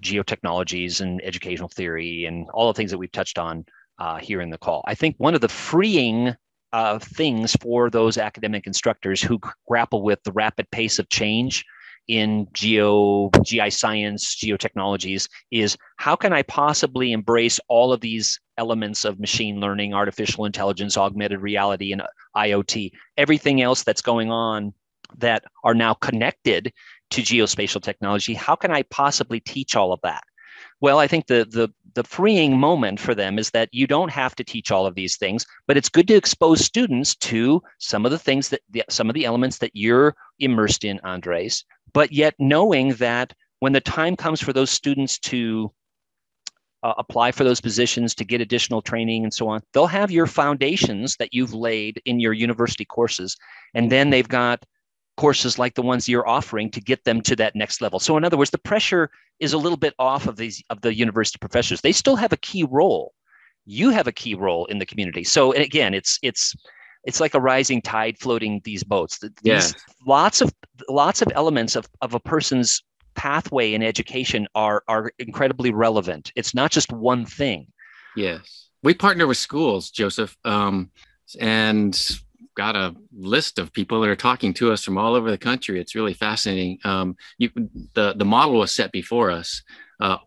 geotechnologies and educational theory and all the things that we've touched on uh, here in the call. I think one of the freeing uh, things for those academic instructors who grapple with the rapid pace of change in geo gi science geotechnologies is how can i possibly embrace all of these elements of machine learning artificial intelligence augmented reality and iot everything else that's going on that are now connected to geospatial technology how can i possibly teach all of that well, I think the the the freeing moment for them is that you don't have to teach all of these things, but it's good to expose students to some of the things that the, some of the elements that you're immersed in, Andres. But yet knowing that when the time comes for those students to uh, apply for those positions to get additional training and so on they'll have your foundations that you've laid in your university courses and then they've got courses like the ones you're offering to get them to that next level. So in other words, the pressure is a little bit off of these of the university professors. They still have a key role. You have a key role in the community. So again, it's it's it's like a rising tide floating these boats. These yeah. lots of lots of elements of, of a person's pathway in education are are incredibly relevant. It's not just one thing. Yes. We partner with schools, Joseph. Um, and got a list of people that are talking to us from all over the country. It's really fascinating. Um, you, the the model was set before us. Uh,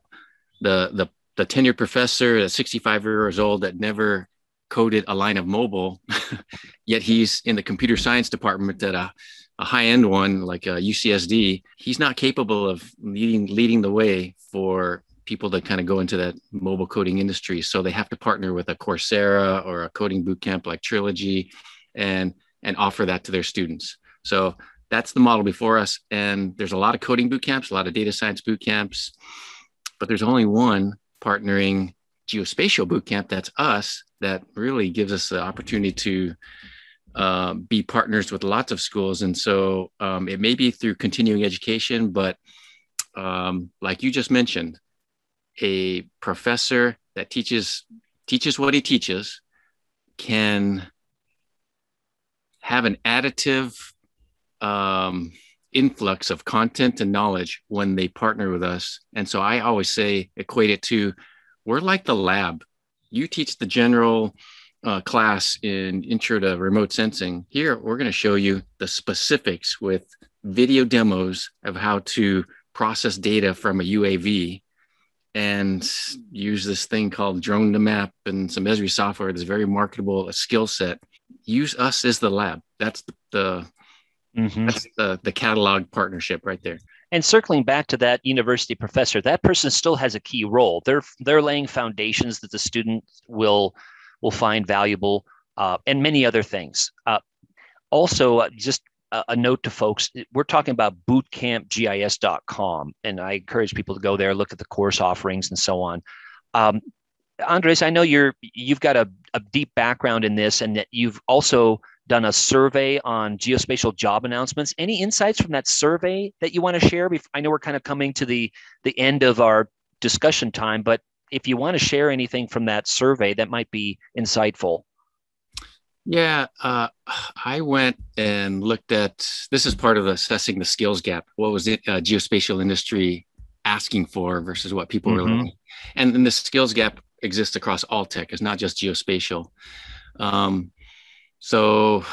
the the the tenured professor at 65 years old that never coded a line of mobile, *laughs* yet he's in the computer science department at a, a high end one like UCSD. He's not capable of leading leading the way for people that kind of go into that mobile coding industry. So they have to partner with a Coursera or a coding bootcamp like Trilogy and and offer that to their students. So that's the model before us. And there's a lot of coding boot camps, a lot of data science boot camps, but there's only one partnering geospatial boot camp. That's us. That really gives us the opportunity to uh, be partners with lots of schools. And so um, it may be through continuing education, but um, like you just mentioned, a professor that teaches teaches what he teaches can have an additive um, influx of content and knowledge when they partner with us. And so I always say, equate it to we're like the lab. You teach the general uh, class in Intro to Remote Sensing, here we're going to show you the specifics with video demos of how to process data from a UAV and use this thing called Drone2Map and some Esri software that's very marketable a skill set. Use us as the lab. That's the, the mm-hmm. that's the, the catalog partnership right there. And circling back to that university professor, that person still has a key role. They're they're laying foundations that the student will will find valuable, uh, and many other things. Uh, also, uh, just a, a, note to folks: we're talking about bootcampgis.com, and I encourage people to go there, look at the course offerings, and so on. Um, Andres, I know you're you've got a, a deep background in this, and that you've also done a survey on geospatial job announcements. Any insights from that survey that you want to share? I know we're kind of coming to the the end of our discussion time, but if you want to share anything from that survey that might be insightful. Yeah, uh, I went and looked at this is part of assessing the skills gap. What was the uh, geospatial industry asking for versus what people mm-hmm. were learning? And, then the skills gap exists across all tech. It's not just geospatial. Um, so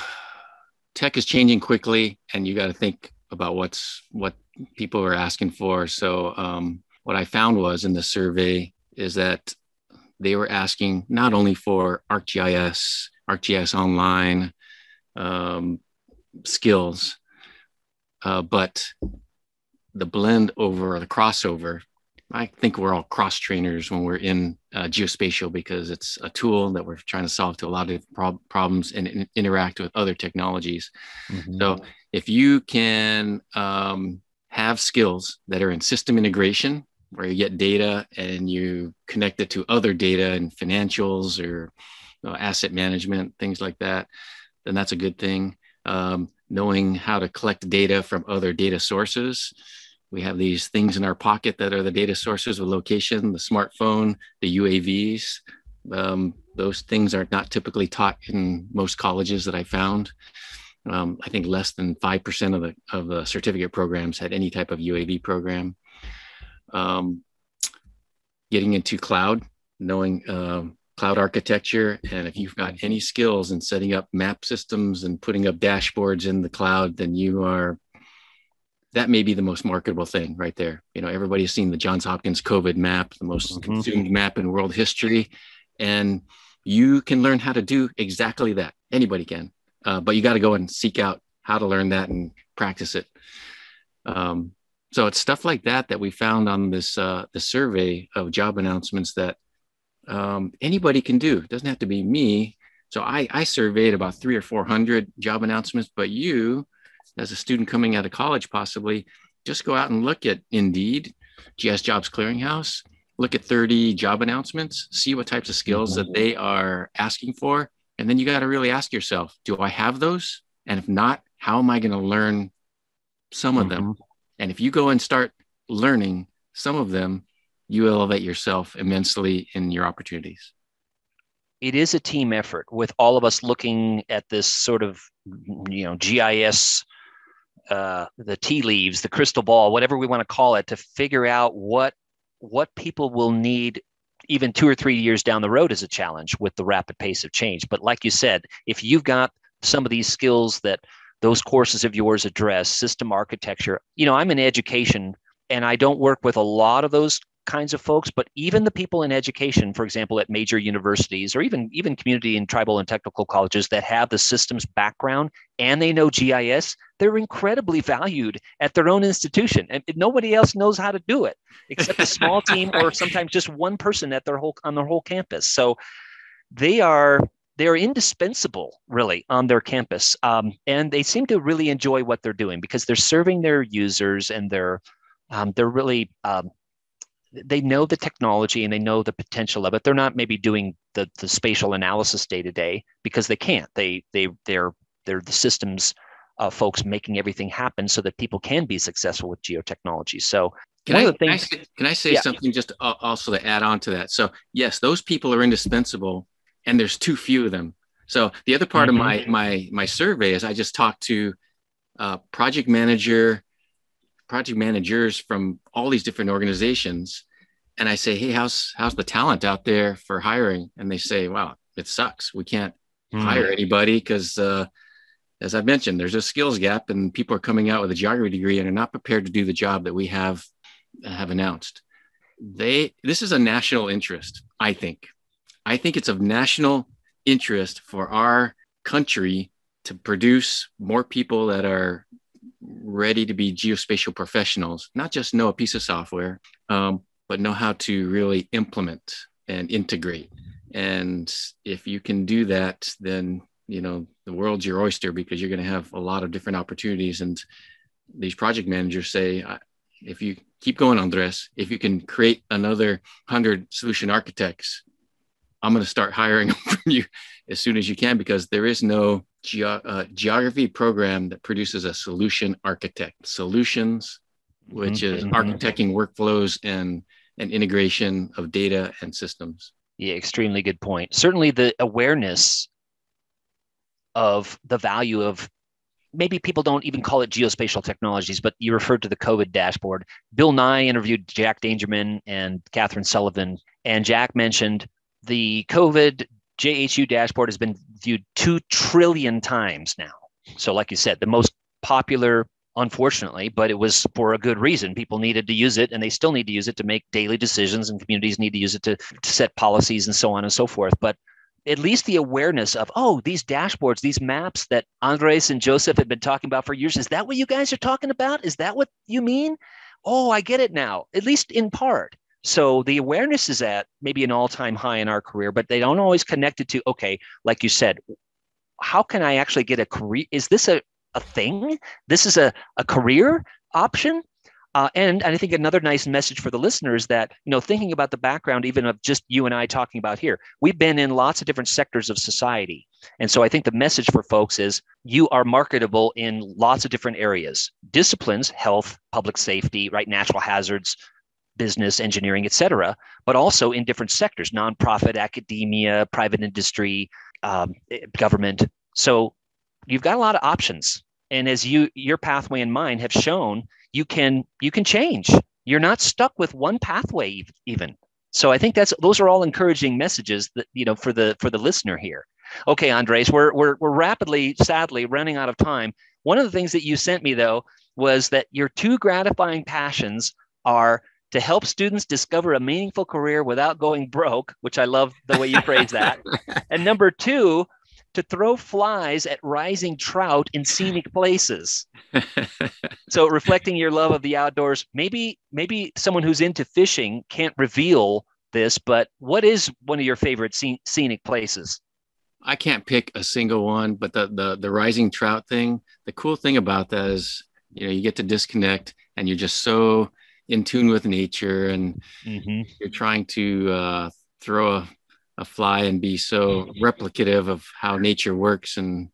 tech is changing quickly, and you got to think about what's what people are asking for. So um, what I found was in the survey is that they were asking not only for ArcGIS, ArcGIS Online um, skills, uh, but the blend over the crossover. I think we're all cross trainers when we're in uh, geospatial because it's a tool that we're trying to solve to a lot of prob- problems and, and, interact with other technologies. Mm-hmm. So if you can um, have skills that are in system integration where you get data and you connect it to other data and financials or you know, asset management, things like that, then that's a good thing. Um, knowing how to collect data from other data sources. We have these things in our pocket that are the data sources of location, the smartphone, the UAVs. Um, those things are not typically taught in most colleges that I found. Um, I think less than 5% of the, of the certificate programs had any type of UAV program um, getting into cloud, knowing uh, cloud architecture. And if you've got any skills in setting up map systems and putting up dashboards in the cloud, then you are that may be the most marketable thing right there. You know, everybody's seen the Johns Hopkins COVID map, the most mm-hmm. consumed map in world history. And you can learn how to do exactly that. Anybody can, uh, but you got to go and seek out how to learn that and practice it. Um, so it's stuff like that that we found on this uh, the survey of job announcements that um, anybody can do. It doesn't have to be me. So I, I surveyed about three or four hundred job announcements, but you, as a student coming out of college, possibly just go out and look at Indeed, GIS Jobs Clearinghouse, look at 30 job announcements, see what types of skills that they are asking for. And then you got to really ask yourself, do I have those? And if not, how am I going to learn some of them? Mm-hmm. And if you go and start learning some of them, you elevate yourself immensely in your opportunities. It is a team effort with all of us looking at this sort of, you know, GIS, uh, the tea leaves, the crystal ball, whatever we want to call it, to figure out what what people will need even two or three years down the road is a challenge with the rapid pace of change. But like you said, if you've got some of these skills that those courses of yours address system architecture you know i'm in education and i don't work with a lot of those kinds of folks but even the people in education for example at major universities or even even community and tribal and technical colleges that have the systems background and they know gis they're incredibly valued at their own institution and nobody else knows how to do it except a small team or *laughs* sometimes just one person at their whole on their whole campus. So they are they're indispensable really on their campus um, and they seem to really enjoy what they're doing because they're serving their users and they're um, they're really um, they know the technology and they know the potential of it they're not maybe doing the, the spatial analysis day to day because they can't they they they're they're the systems uh, folks making everything happen so that people can be successful with geotechnology so can I, things, can I, say, can I say yeah. something just also to add on to that? So yes, those people are indispensable and there's too few of them. So the other part mm-hmm. of my my my survey is I just talked to uh, project manager, project managers from all these different organizations, and I say, hey, how's how's the talent out there for hiring? And they say, wow, it sucks. We can't mm. hire anybody because, uh, as I mentioned, there's a skills gap, and people are coming out with a geography degree and are not prepared to do the job that we have have announced. They this is a national interest, I think. I think it's of national interest for our country to produce more people that are ready to be geospatial professionals, not just know a piece of software, um, but know how to really implement and integrate. And if you can do that, then you know the world's your oyster because you're going to have a lot of different opportunities. And these project managers say, if you keep going, Andres, if you can create another hundred solution architects, I'm going to start hiring *laughs* from you as soon as you can because there is no ge- uh, geography program that produces a solution architect. Solutions, which mm-hmm. is mm-hmm. architecting workflows and and integration of data and systems. Yeah, extremely good point. Certainly, the awareness of the value of maybe people don't even call it geospatial technologies, but you referred to the COVID dashboard. Bill Nye interviewed Jack Dangermond and Kathryn Sullivan, and Jack mentioned the COVID JHU dashboard has been viewed 2 trillion times now. So, like you said, the most popular, unfortunately, but it was for a good reason. People needed to use it and they still need to use it to make daily decisions, and communities need to use it to, to set policies and so on and so forth. But at least the awareness of, oh, these dashboards, these maps that Andres and Joseph have been talking about for years, is that what you guys are talking about? Is that what you mean? Oh, I get it now, at least in part. So the awareness is at maybe an all time high in our career, but they don't always connect it to, okay, like you said, how can I actually get a career? Is this a, a thing? This is a, a career option? Uh, and, and I think another nice message for the listeners that, you know, thinking about the background, even of just you and I talking about here, we've been in lots of different sectors of society. And so I think the message for folks is you are marketable in lots of different areas disciplines, health, public safety, right, natural hazards, business, engineering, et cetera, but also in different sectors, nonprofit, academia, private industry, um, eh, government. So you've got a lot of options. And as you your pathway and mine have shown, you can you can change. You're not stuck with one pathway even. So I think that's those are all encouraging messages that you know for the for the listener here. Okay, Andres, we're we're we're rapidly, sadly, running out of time. One of the things that you sent me though was that your two gratifying passions are to help students discover a meaningful career without going broke, which I love the way you phrase that. *laughs* and number two, to throw flies at rising trout in scenic places. *laughs* so reflecting your love of the outdoors, maybe maybe someone who's into fishing can't reveal this, but what is one of your favorite scenic places? I can't pick a single one, but the the the rising trout thing, the cool thing about that is, you know, you get to disconnect and you're just so in tune with nature and mm-hmm. you're trying to uh, throw a, a fly and be so replicative of how nature works and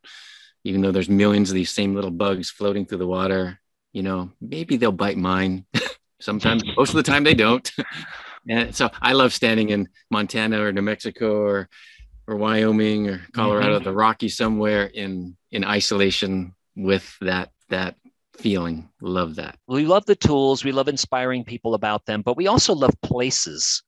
even though there's millions of these same little bugs floating through the water you know maybe they'll bite mine *laughs* sometimes most of the time they don't *laughs* and so i love standing in montana or new mexico or or wyoming or colorado mm-hmm. the rocky somewhere in in isolation with that that feeling. Love that. We love the tools. We love inspiring people about them, but we also love places,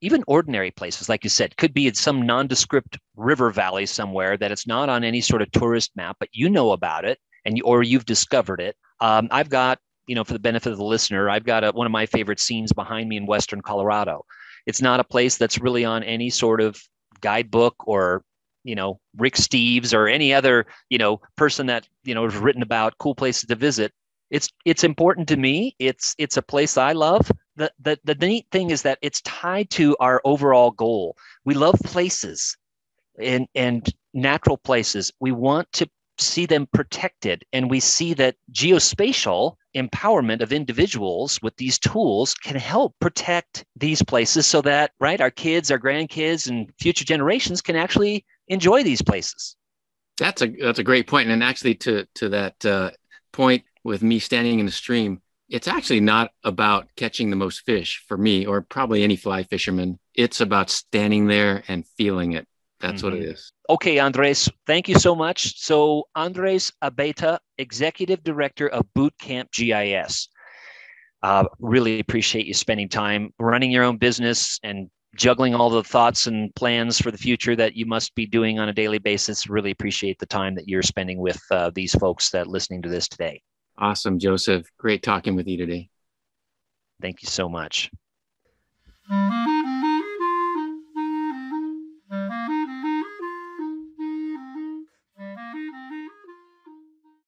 even ordinary places, like you said, could be in some nondescript river valley somewhere that it's not on any sort of tourist map, but you know about it and you, or you've discovered it. Um, I've got, you know, for the benefit of the listener, I've got a, one of my favorite scenes behind me in Western Colorado. It's not a place that's really on any sort of guidebook or you know Rick Steves or any other you know person that you know has written about cool places to visit. It's it's important to me. It's it's a place I love. The, the the neat thing is that it's tied to our overall goal. We love places and and natural places. We want to see them protected and we see that geospatial empowerment of individuals with these tools can help protect these places so that right our kids our grandkids and future generations can actually enjoy these places. That's a that's a great point, and actually to to that uh, point with me standing in the stream, it's actually not about catching the most fish for me, or probably any fly fisherman. It's about standing there and feeling it. That's mm-hmm. what it mm-hmm. Okay, Andres, thank you so much. So, Andres Abeyta, Executive Director of Bootcamp GIS. Uh, really appreciate you spending time running your own business and juggling all the thoughts and plans for the future that you must be doing on a daily basis. Really appreciate the time that you're spending with uh, these folks that listening to this today. Awesome, Joseph. Great talking with you today. Thank you so much.